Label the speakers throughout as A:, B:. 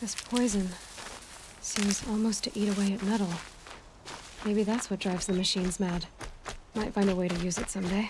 A: This poison seems almost to eat away at metal. Maybe that's what drives the machines mad. Might find a way to use it someday.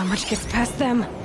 A: how much gets past them.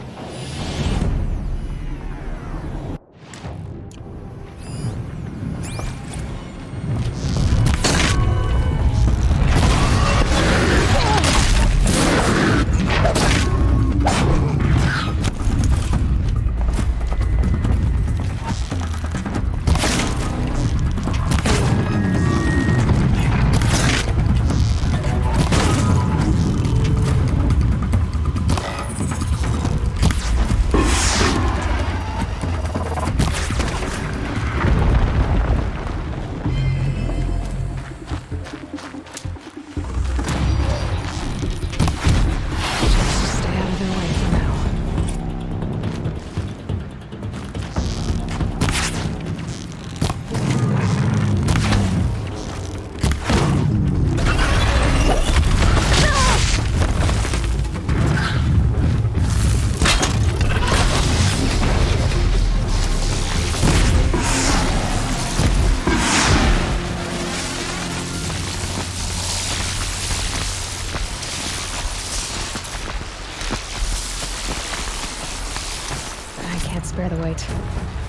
A: Spare the weight.